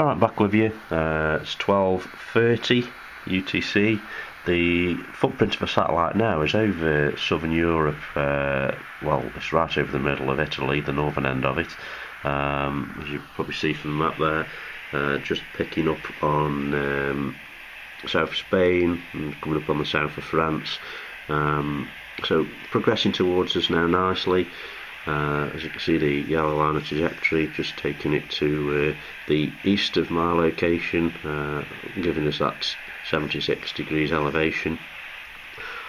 Alright, back with you. Uh, it's 12.30 UTC. The footprint of a satellite now is over southern Europe. Uh, well, it's right over the middle of Italy, the northern end of it. Um, as you probably see from the map there, uh, just picking up on um, south Spain and coming up on the south of France. Um, so progressing towards us now nicely. Uh, as you can see, the yellow line of trajectory just taking it to uh, the east of my location, uh, giving us that 76 degrees elevation.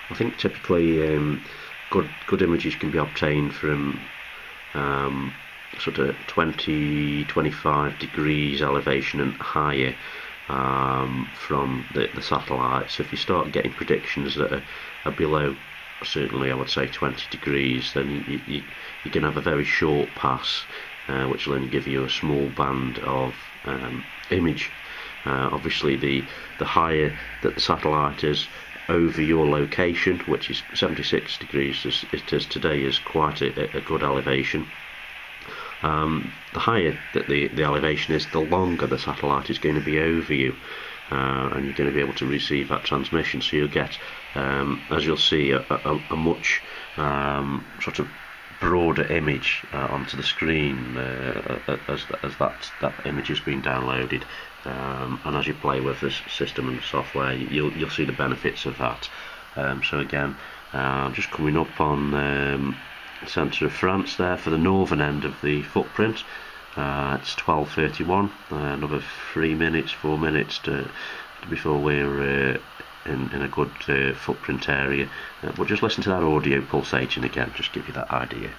I think typically um, good good images can be obtained from um, sort of 20 25 degrees elevation and higher um, from the, the satellite. So if you start getting predictions that are, are below certainly I would say 20 degrees, then you, you, you can have a very short pass, uh, which will only give you a small band of um, image. Uh, obviously, the the higher that the satellite is over your location, which is 76 degrees as it is today, is quite a, a good elevation. Um, the higher that the, the elevation is, the longer the satellite is going to be over you uh, and you're going to be able to receive that transmission. So you'll get, um, as you'll see, a, a, a much um, sort of broader image uh, onto the screen uh, as, as that, that image has been downloaded. Um, and as you play with this system and software, you'll, you'll see the benefits of that. Um, so again, uh, just coming up on um, the centre of France there for the northern end of the footprint. Uh, it's 12.31, uh, another three minutes, four minutes to, before we're uh, in, in a good uh, footprint area. But just listen to that audio pulsating again, just give you that idea.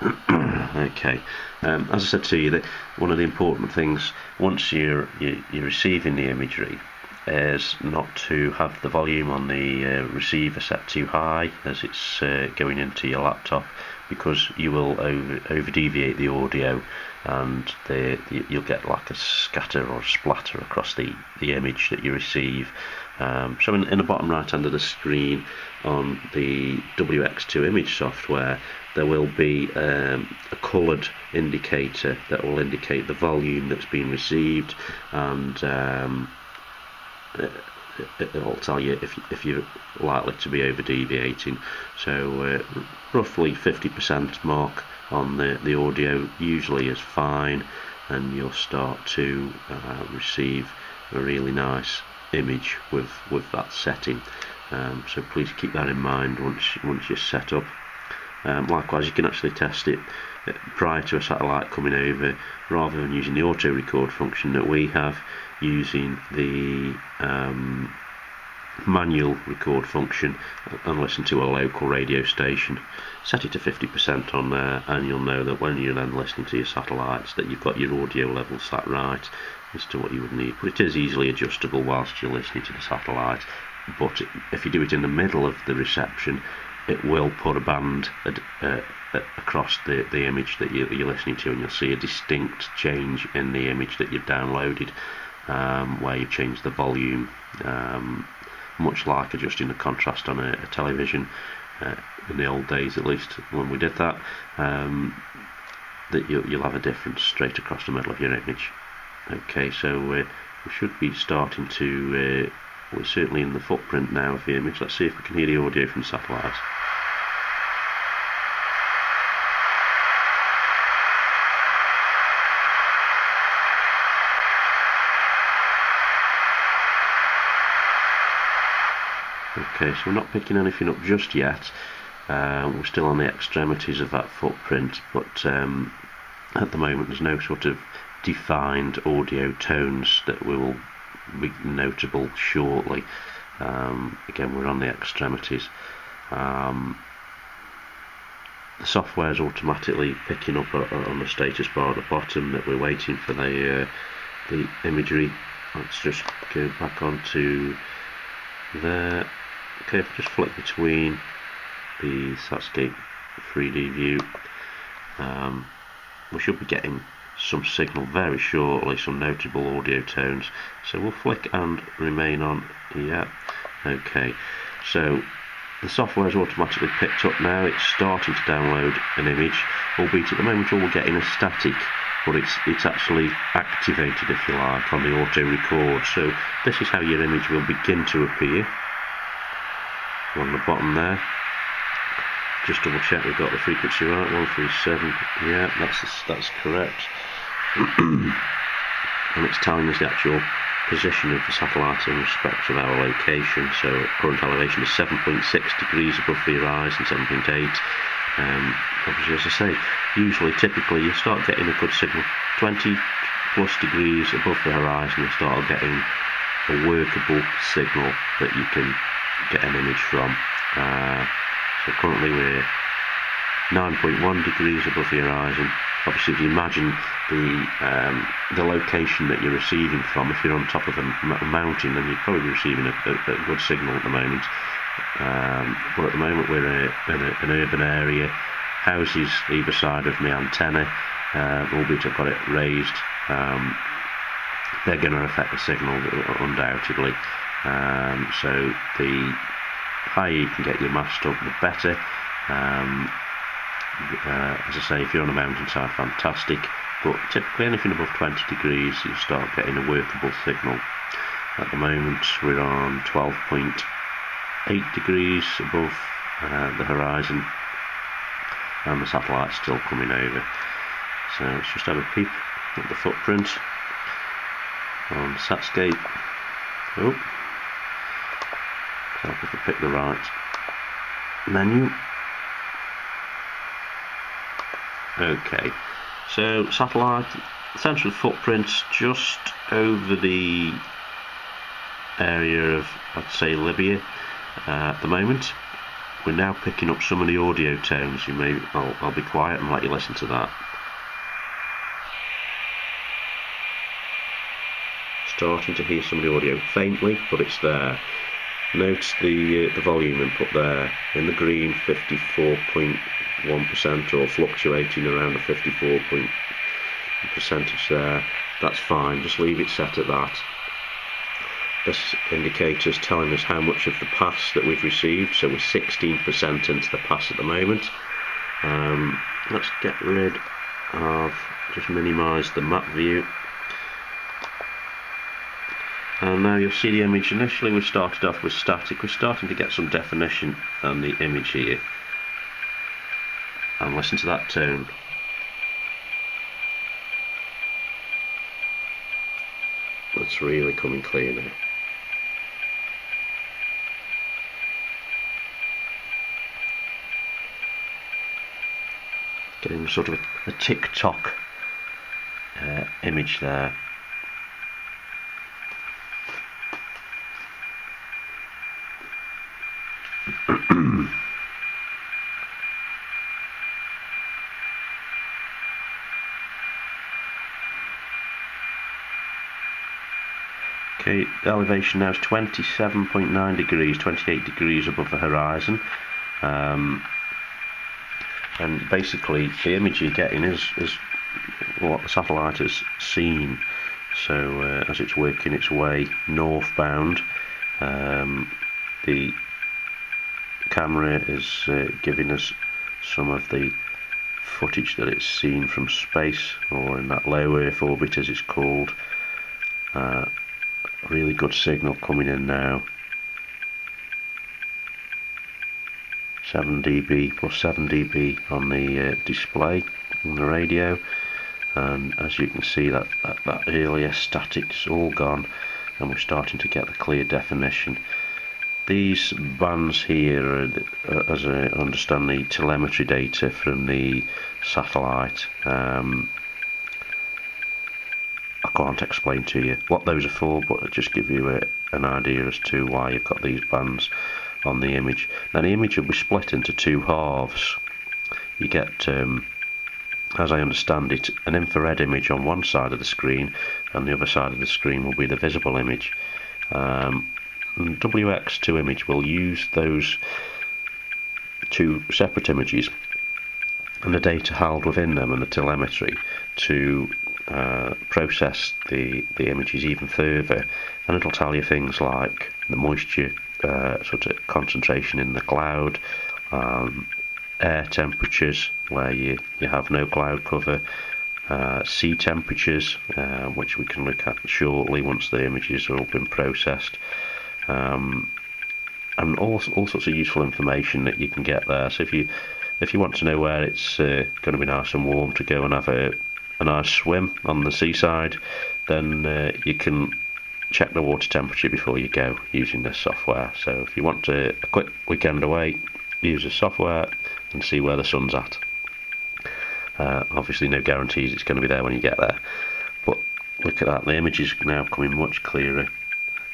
okay, um, as I said to you, that one of the important things once you're, you, you're receiving the imagery is not to have the volume on the uh, receiver set too high as it's uh, going into your laptop because you will over, over deviate the audio and the, the, you'll get like a scatter or splatter across the, the image that you receive. Um, so in, in the bottom right hand of the screen on the WXtoImg software there will be um, a coloured indicator that will indicate the volume that's been received and um, it, will tell you if, if you're likely to be over deviating. So uh, roughly 50% mark on the, the audio usually is fine and you'll start to uh, receive a really nice image with, with that setting. Um, so please keep that in mind once, once you're set up. Um, likewise, you can actually test it uh, prior to a satellite coming over rather than using the auto record function that we have using the um, manual record function and listen to a local radio station. Set it to 50% on there and you'll know that when you're then listening to your satellites that you've got your audio level set right as to what you would need. But it is easily adjustable whilst you're listening to the satellite. But if you do it in the middle of the reception, it will put a band uh, across the, the image that you, are listening to and you'll see a distinct change in the image that you've downloaded um, where you've changed the volume um, much like adjusting the contrast on a, a television uh, in the old days at least when we did that um, that you, will have a difference straight across the middle of your image. Okay so uh, we should be starting to uh, we're certainly in the footprint now of the image. Let's see if we can hear the audio from satellite Okay, so we're not picking anything up just yet. Uh, we're still on the extremities of that footprint, but um, at the moment there's no sort of defined audio tones that will be notable shortly. Um, again, we're on the extremities. Um, the software is automatically picking up a, on the status bar at the bottom that we're waiting for the uh, the imagery. Let's just go back onto there Okay, if I just flick between the Satscape 3D view, um, we should be getting some signal very shortly, some notable audio tones. So we'll flick and remain on, yeah, okay. So the software is automatically picked up now. It's starting to download an image, albeit at the moment all we're getting is static, but it's it's actually activated, if you like, on the auto record. So this is how your image will begin to appear. On the bottom there. Just double check we've got the frequency right. One three seven. Yeah, that's that's correct. and it's telling us the actual position of the satellite in respect of our location. So current elevation is 7.6 degrees above the horizon, 7.8. Um, obviously, as I say, usually, typically, you start getting a good signal 20 plus degrees above the horizon. You start getting a workable signal that you can get an image from. Uh, so currently we're 9.1 degrees above the horizon. Obviously, if you imagine the um, the location that you're receiving from, if you're on top of a mountain, then you're probably receiving a, a, a good signal at the moment. Um, but at the moment, we're in a, an urban area. Houses either side of my antenna, uh, albeit I've got it raised, um, they're going to affect the signal undoubtedly. Um, so the higher you can get your mast up, the better. Um, uh, as I say, if you're on a mountainside, fantastic. But typically anything above 20 degrees, you start getting a workable signal. At the moment, we're on 12.8 degrees above uh, the horizon, and the satellite's still coming over. So let's just have a peep at the footprint on Satscape. Oh, help if I pick the right menu. Okay, so satellite central footprints just over the area of, I'd say, Libya uh, at the moment. We're now picking up some of the audio tones. You may, I'll, I'll be quiet and let you listen to that. Starting to hear some of the audio faintly, but it's there. Note the uh, the volume input there in the green, 54.1% or fluctuating around the 54 point percentage there. That's fine. Just leave it set at that. This indicator is telling us how much of the pass that we've received. So we're 16% into the pass at the moment. Um, let's get rid of, just minimise the map view and now you'll see the image. Initially we started off with static. We're starting to get some definition on the image here. And listen to that tone that's really coming clear now. Getting sort of a, a tick-tock uh, image there okay, the elevation now is 27.9 degrees, 28 degrees above the horizon. Um, and basically, the image you're getting is, is what the satellite has seen. So, uh, as it's working its way northbound, um, the camera is uh, giving us some of the footage that it's seen from space or in that low Earth orbit as it's called. Uh, really good signal coming in now. 7 dB plus 7 dB on the uh, display on the radio and as you can see that, that, that earlier static's all gone and we're starting to get the clear definition these bands here uh, as I understand the telemetry data from the satellite um, I can't explain to you what those are for but I'll just give you a, an idea as to why you've got these bands on the image. Now the image will be split into two halves. You get um, as I understand it an infrared image on one side of the screen and the other side of the screen will be the visible image. Um, WXtoImg will use those two separate images and the data held within them and the telemetry to uh, process the, the images even further. And it'll tell you things like the moisture uh, sort of concentration in the cloud, um, air temperatures where you, you have no cloud cover, uh, sea temperatures, uh, which we can look at shortly once the images have all been processed, um, and all, all sorts of useful information that you can get there. So if you if you want to know where it's uh, going to be nice and warm to go and have a, a nice swim on the seaside, then uh, you can check the water temperature before you go using this software. So if you want to, a quick weekend away, use the software and see where the sun's at. Uh, obviously, no guarantees it's going to be there when you get there, but look at that. The image is now coming much clearer.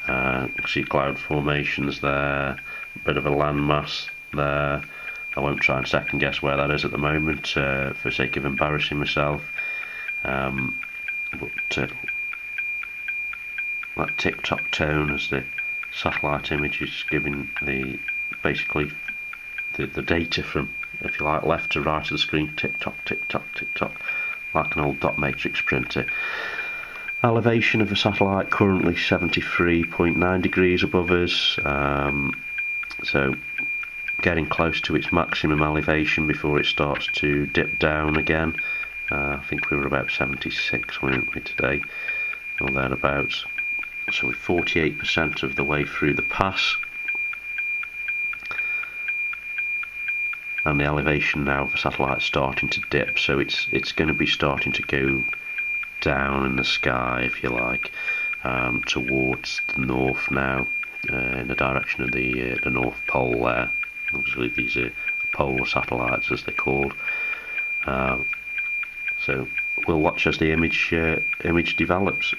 Uh, you can see cloud formations there, a bit of a landmass there. I won't try and second guess where that is at the moment uh, for sake of embarrassing myself. Um, but uh, that tick-tock tone as the satellite image is giving the basically the, the data from if you like left to right of the screen tick tock tick tock tick tock like an old dot matrix printer elevation of the satellite currently 73.9 degrees above us um, so getting close to its maximum elevation before it starts to dip down again. Uh, I think we were about 76 weren't we today or thereabouts. So we're 48% of the way through the pass. And the elevation now of the satellite starting to dip so it's it's going to be starting to go down in the sky if you like um, towards the north now uh, in the direction of the uh, the North Pole there. Obviously these are polar satellites as they're called. Uh, so we'll watch as the image uh, image develops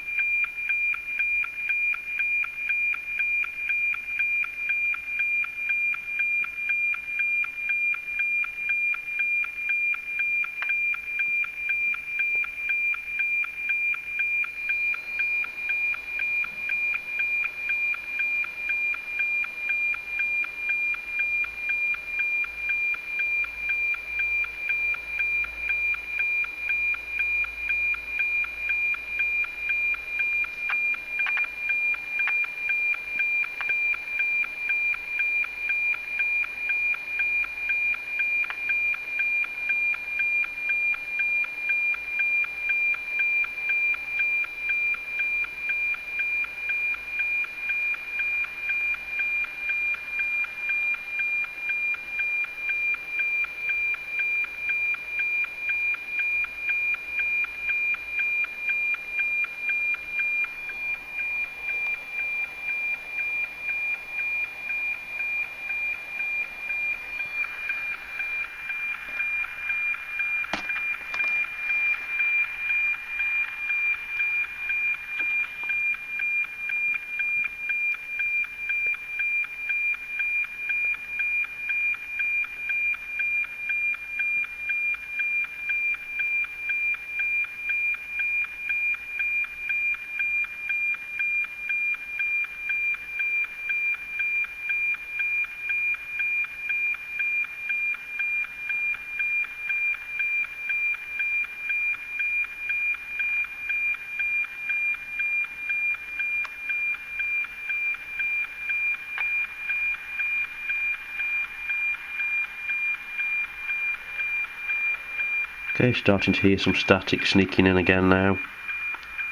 Okay, starting to hear some static sneaking in again now.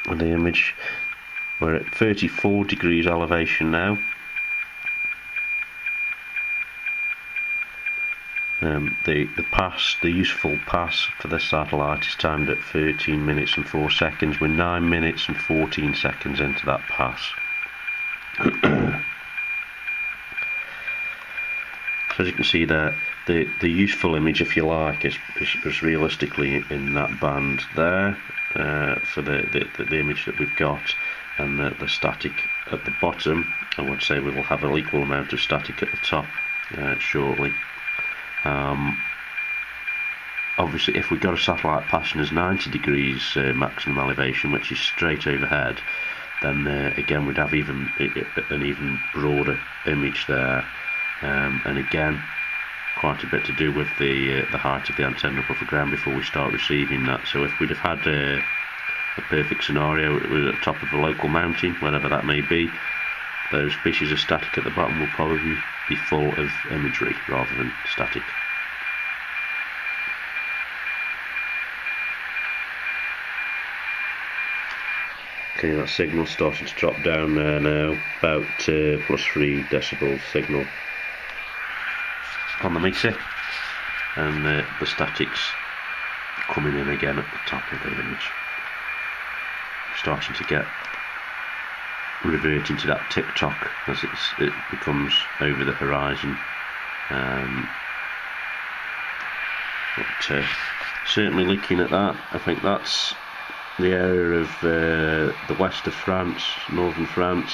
The image, we're at 34 degrees elevation now. Um, the, the pass, the useful pass for the satellite is timed at 13 minutes and 4 seconds. We're 9 minutes and 14 seconds into that pass. So as you can see there, the, the useful image, if you like, is, is, is realistically in that band there uh, for the, the, the, image that we've got and the, the static at the bottom. I would say we will have an equal amount of static at the top uh, shortly. Um, obviously if we got a satellite passing as 90 degrees uh, maximum elevation which is straight overhead then uh, again we'd have even an even broader image there um, and again quite a bit to do with the uh, the height of the antenna above the ground before we start receiving that so if we'd have had a, a perfect scenario at the top of a local mountain whatever that may be those pieces of static at the bottom will probably be full of imagery rather than static. Okay, that signal's starting to drop down there now, about uh, plus 3 decibel signal on the meter, and uh, the static's coming in again at the top of the image. Starting to get reverting to that tick tock as it becomes over the horizon. Um, but uh, certainly looking at that, I think that's the area of uh, the west of France, northern France.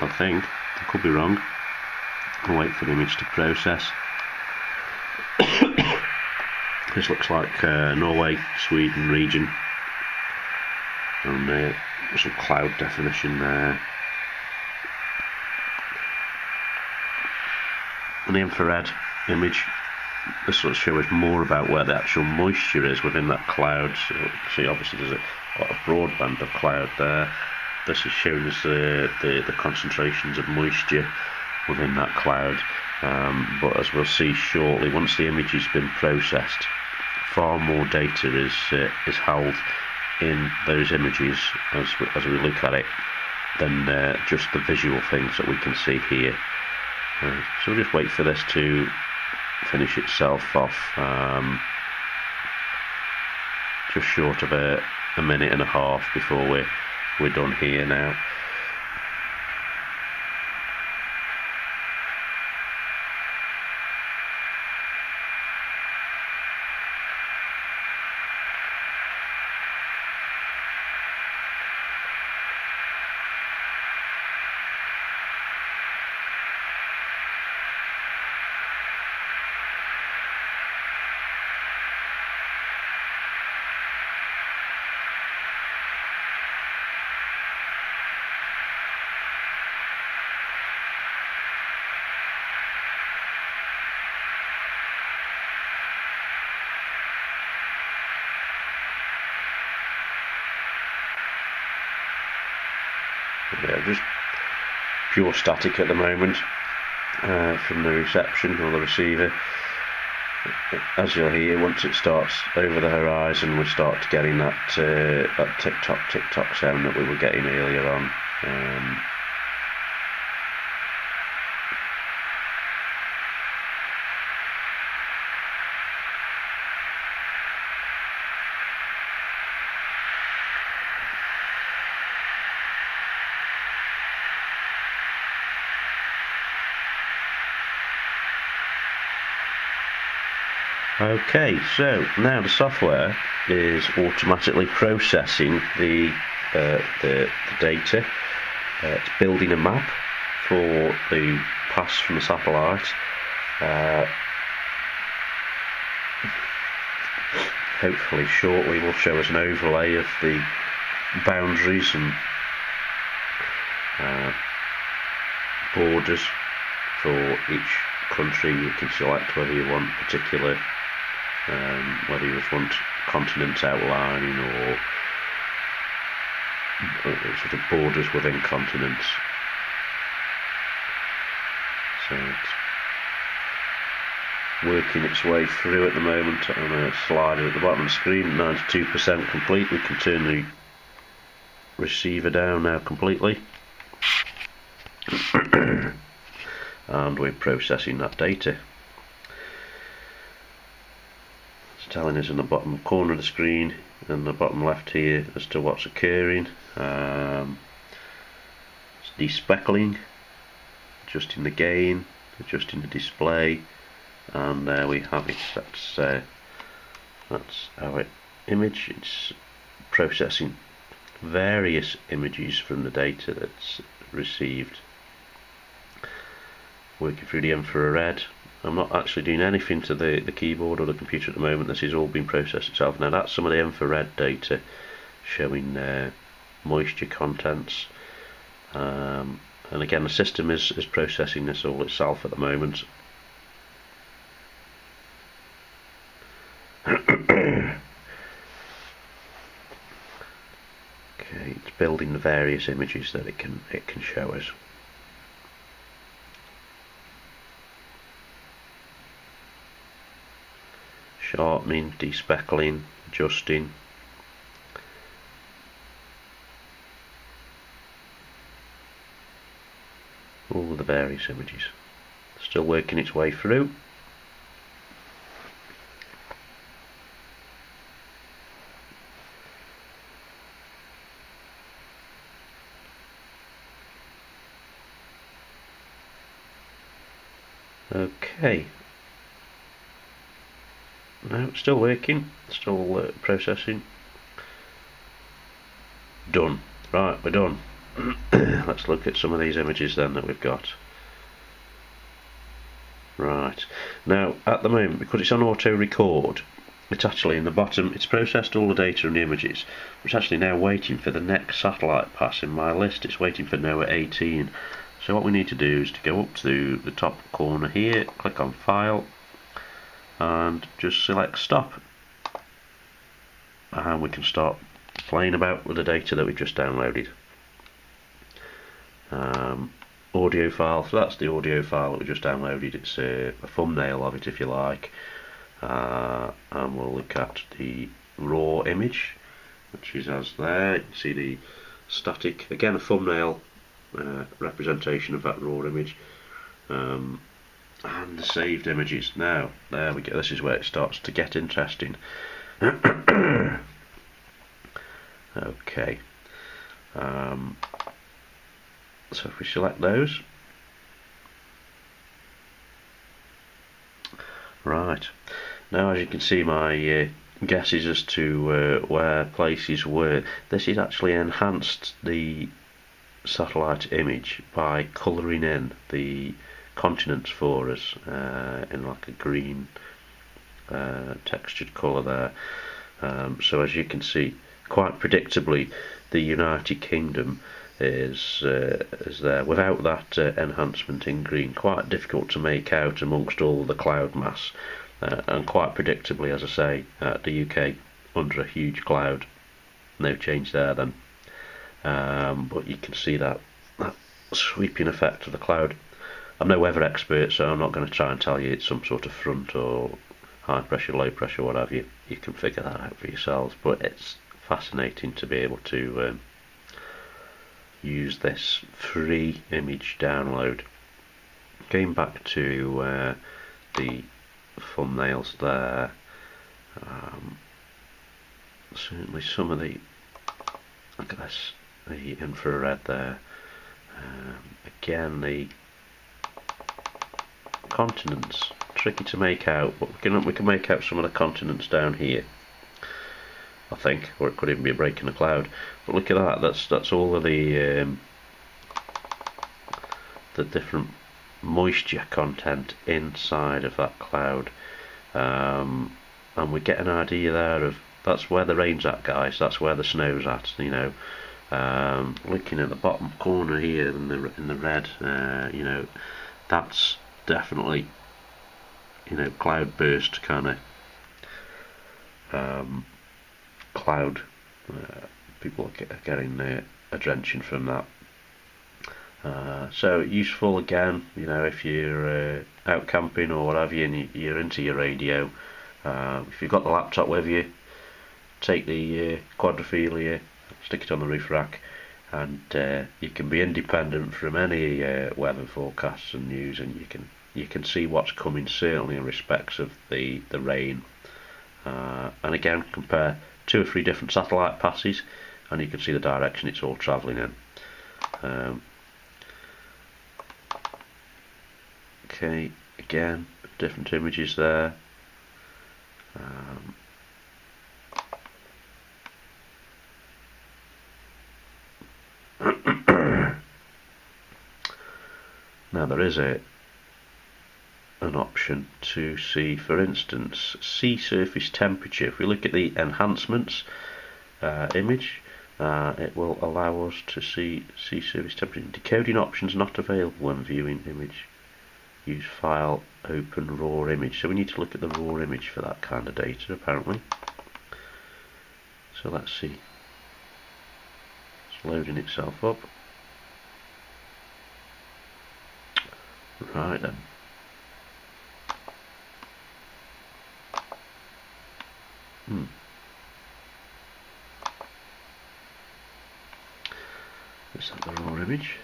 I think I could be wrong. Wait for the image to process. this looks like uh, Norway, Sweden region, and uh, some cloud definition there. And the infrared image this sort of shows more about where the actual moisture is within that cloud. So, see, obviously there's a a broad band of cloud there. This is showing us the, the, the concentrations of moisture within that cloud. Um, but as we'll see shortly, once the image has been processed, far more data is uh, is held in those images as we, as we look at it than uh, just the visual things that we can see here. Uh, so we'll just wait for this to finish itself off um, just short of a, a minute and a half before we're, we're done here now. yeah, just static at the moment uh, from the reception or the receiver. As you'll hear, once it starts over the horizon, we start getting that uh, that tick tock tick tock sound that we were getting earlier on. Um, Okay, so now the software is automatically processing the uh, the, the, data. Uh, it's building a map for the pass from the satellite. Uh, hopefully, shortly will show us an overlay of the boundaries and uh, borders for each country. You can select whether you want particular um, whether you just want continents outlining or sort of borders within continents. So it's working its way through at the moment on a slider at the bottom of the screen, 92% complete. We can turn the receiver down now completely. and we're processing that data. Telling us in the bottom corner of the screen and the bottom left here as to what's occurring. Um, it's despeckling, adjusting the gain, adjusting the display, and there we have it. That's uh, that's our image. It's processing various images from the data that's received. Working through the infrared, I'm not actually doing anything to the, the keyboard or the computer at the moment. This is all being processed itself. Now that's some of the infrared data showing uh, moisture contents. Um, and again, the system is, is processing this all itself at the moment. Okay, it's building the various images that it can it can show us. Sharpening, despeckling, adjusting. All the various images. Still working its way through. Okay. No, still working, still uh, processing. Done. Right, we're done. Let's look at some of these images then that we've got. Right. Now, at the moment, because it's on auto record, it's actually in the bottom, it's processed all the data and the images. It's actually now waiting for the next satellite pass in my list. It's waiting for NOAA 18. So what we need to do is to go up to the top corner here, click on File, and just select Stop. And we can start playing about with the data that we just downloaded. Um, audio file, so that's the audio file that we just downloaded. It's a, a thumbnail of it if you like. Uh, and we'll look at the raw image, which is as there. You can see the static, again a thumbnail uh, representation of that raw image um, and the saved images. Now there we go. This is where it starts to get interesting. Okay. Um, so if we select those. Right. Now as you can see my uh, guesses as to uh, where places were. This is actually enhanced the satellite image by colouring in the continents for us uh, in like a green uh, textured colour there. Um, so as you can see, quite predictably, the United Kingdom is uh, is there without that uh, enhancement in green. Quite difficult to make out amongst all the cloud mass, uh, and quite predictably, as I say, uh, the UK under a huge cloud. No change there then um, but you can see that, that sweeping effect of the cloud. I'm no weather expert, so I'm not going to try and tell you it's some sort of front or high pressure, low pressure, whatever. You, you can figure that out for yourselves, but it's fascinating to be able to um, use this free image download. Going back to uh, the thumbnails there, um, certainly some of the look at this the infrared there. Um, again, the continents tricky to make out, but we can we can make out some of the continents down here. I think, or it could even be a break in the cloud. But look at that. That's that's all of the um, the different moisture content inside of that cloud, um, and we get an idea there of that's where the rain's at, guys. That's where the snow's at. You know, um, looking at the bottom corner here in the in the red, uh, you know, that's definitely you know cloud burst kind of um, cloud. Uh, people are, getting uh, a drenching from that. Uh, so useful again, you know, if you're uh, out camping or whatever, and you're into your radio. Uh, if you've got the laptop with you, take the uh, quadrifilar stick it on the roof rack and you can be independent from any weather forecasts and news and you can you can see what's coming certainly in respects of the the rain. Uh, and again compare two or three different satellite passes and you can see the direction it's all travelling in. Um, okay again different images there. Um, Now there is a an option to see, for instance, sea surface temperature. If we look at the enhancements uh, image, uh, it will allow us to see sea surface temperature. Decoding options not available when viewing image. Use file, open raw image. So we need to look at the raw image for that kind of data apparently. So let's see. It's loading itself up. Right then. Hmm. Let's have the raw image.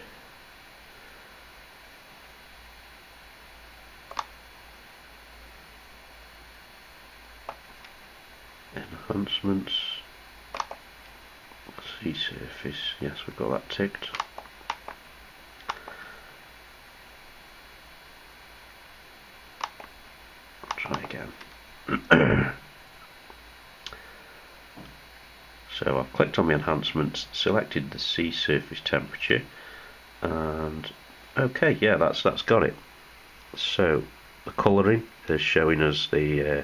Enhancements. Sea surface. Yes, we've got that ticked. Try again. So I've clicked on the enhancements, selected the sea surface temperature, and okay, yeah, that's that's got it. So the colouring is showing us the uh,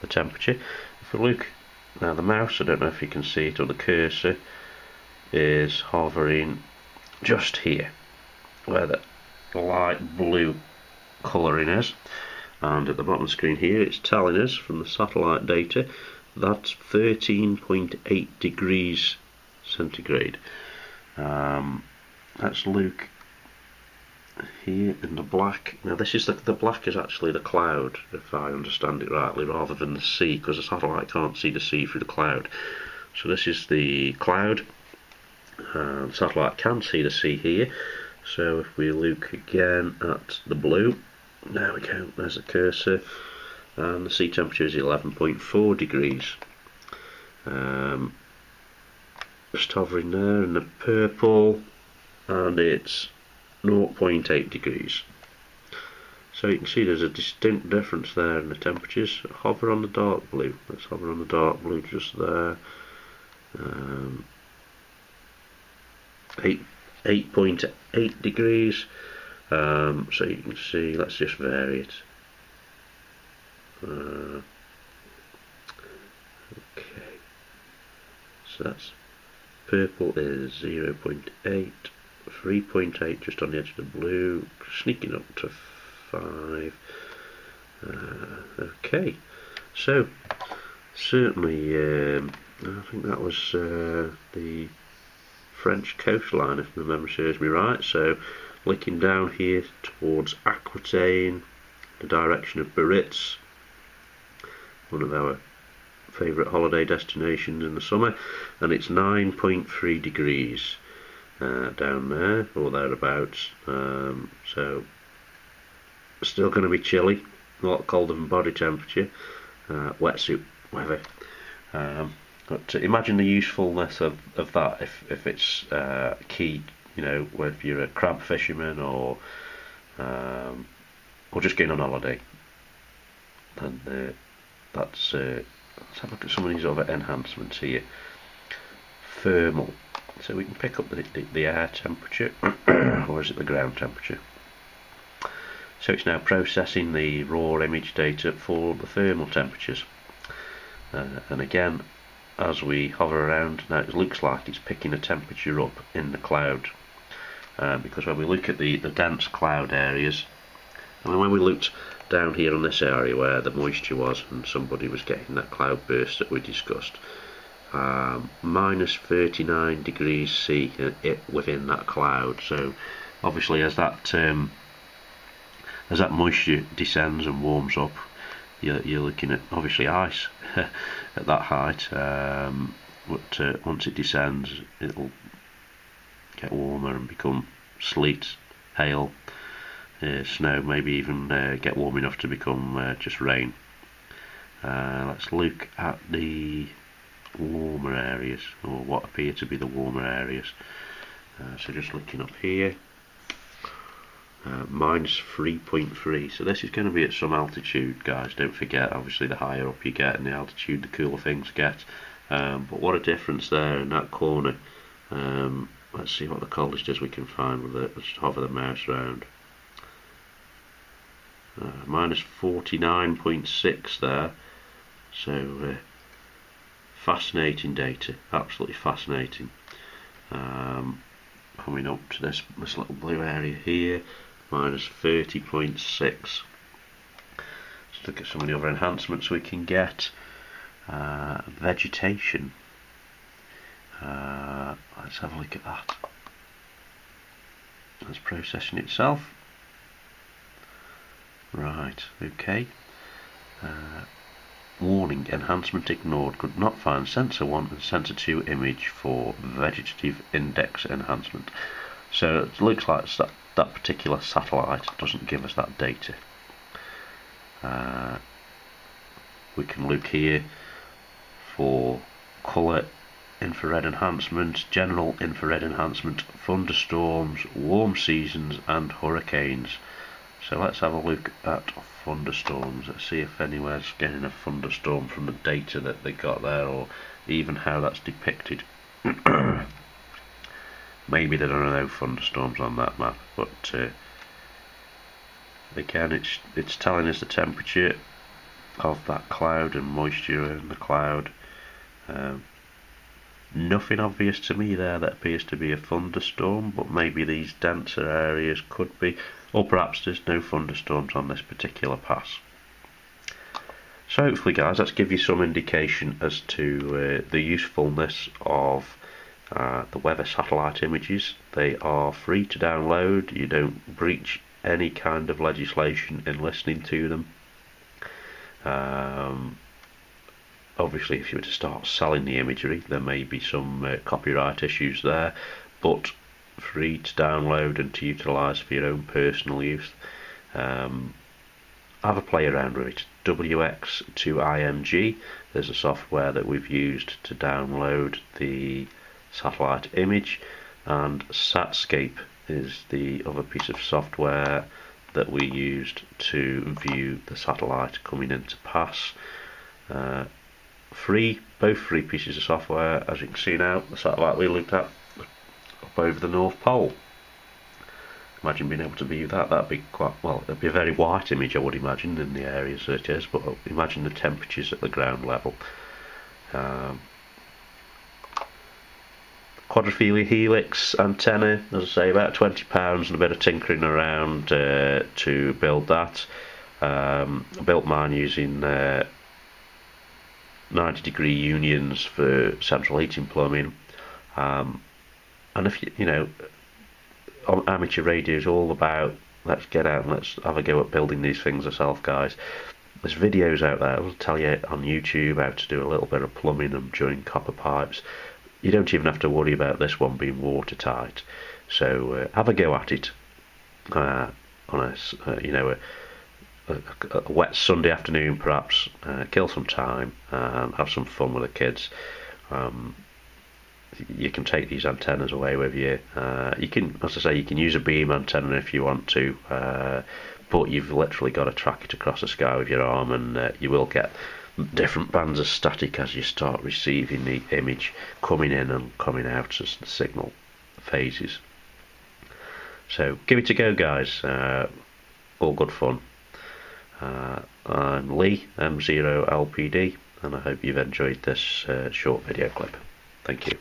the temperature. If we look now, the mouse, I don't know if you can see it, or the cursor is hovering just here, where the light blue colouring is. And at the bottom of the screen here, it's telling us from the satellite data that's 13.8 degrees centigrade. Um, let's look here in the black. Now this is the, the black is actually the cloud, if I understand it rightly, rather than the sea, because the satellite can't see the sea through the cloud. So this is the cloud. Uh, the satellite can see the sea here. So if we look again at the blue, there we go, there's the cursor and the sea temperature is 11.4 degrees. Um, just hovering there in the purple and it's 0.8 degrees. So you can see there's a distinct difference there in the temperatures. Hover on the dark blue. Let's hover on the dark blue just there. Um, 8 8.8 degrees. Um, so you can see let's just vary it okay, so that's purple is 0.8, 3.8 just on the edge of the blue, sneaking up to 5. Uh, okay, so certainly um, I think that was uh, the French coastline if my memory serves me right. So looking down here towards Aquitaine, the direction of Biarritz, one of our favourite holiday destinations in the summer, and it's 9.3 degrees uh, down there or thereabouts. Um, so still going to be chilly, a lot colder than body temperature, uh, wetsuit weather. Um, but imagine the usefulness of, of that if, if it's uh, key, you know, whether you're a crab fisherman or um, or just going on holiday. And uh, that's uh, let's have a look at some of these other enhancements here. Thermal. So we can pick up the, the, the air temperature or is it the ground temperature? So it's now processing the raw image data for the thermal temperatures. Uh, and again as we hover around now it looks like it's picking a temperature up in the cloud. Uh, because when we look at the, the dense cloud areas mean when we looked down here on this area where the moisture was and somebody was getting that cloud burst that we discussed um, minus 39 degrees C it, within that cloud. So obviously as that um, as that moisture descends and warms up you're, you're looking at obviously ice at that height um, but uh, once it descends it'll get warmer and become sleet hail snow, maybe even uh, get warm enough to become uh, just rain. Uh, let's look at the warmer areas, or what appear to be the warmer areas. Uh, so just looking up here, uh, minus 3.3. So this is going to be at some altitude, guys. Don't forget, obviously, the higher up you get in the altitude, the cooler things get. Um, but what a difference there in that corner. Um, let's see what the coldest is we can find with it. Let's hover the mouse around uh, minus 49.6 there. So uh, fascinating data absolutely fascinating. Um, coming up to this, this little blue area here minus 30.6 let's look at some of the other enhancements we can get. Uh, vegetation. Uh, let's let's have a look at that. That's processing itself. Right, okay. Uh, warning, enhancement ignored. Could not find sensor 1 and sensor 2 image for vegetative index enhancement. So it looks like that, that particular satellite doesn't give us that data. Uh, we can look here for colour infrared enhancement, general infrared enhancement, thunderstorms, warm seasons and hurricanes. So let's have a look at thunderstorms. Let's see if anywhere's getting a thunderstorm from the data that they got there or even how that's depicted. Maybe there are no thunderstorms on that map, but uh, again it's it's telling us the temperature of that cloud and moisture in the cloud. Um, nothing obvious to me there that appears to be a thunderstorm, but maybe these denser areas could be, or perhaps there's no thunderstorms on this particular pass. So hopefully guys, let's give you some indication as to uh, the usefulness of uh, the weather satellite images. They are free to download, you don't breach any kind of legislation in listening to them. Um, obviously if you were to start selling the imagery there may be some uh, copyright issues there but free to download and to utilise for your own personal use. Um, have a play around with it. WXtoImg there's a software that we've used to download the satellite image and Satscape is the other piece of software that we used to view the satellite coming into pass. Uh, free, both free pieces of software, as you can see now, the satellite we looked at up over the North Pole. Imagine being able to view that, that'd be quite, well, it'd be a very white image I would imagine in the areas it is, but imagine the temperatures at the ground level. Um, quadrifilar helix antenna, as I say, about £20 and a bit of tinkering around uh, to build that. Um, I built mine using uh, 90 degree unions for central heating plumbing. Um, and if you, you know, amateur radio is all about let's get out and let's have a go at building these things ourselves, guys. There's videos out there, I'll tell you on YouTube how to do a little bit of plumbing and join copper pipes. You don't even have to worry about this one being watertight. So uh, have a go at it uh, on a, uh, you know, a, a, a wet Sunday afternoon, perhaps, uh, kill some time and have some fun with the kids. Um, you can take these antennas away with you. Uh, you can, as I say, you can use a beam antenna if you want to, uh, but you've literally got to track it across the sky with your arm, and uh, you will get different bands of static as you start receiving the image coming in and coming out as the signal phases. So give it a go, guys. Uh, all good fun. Uh, I'm Lee, M0LPD, and I hope you've enjoyed this uh, short video clip. Thank you.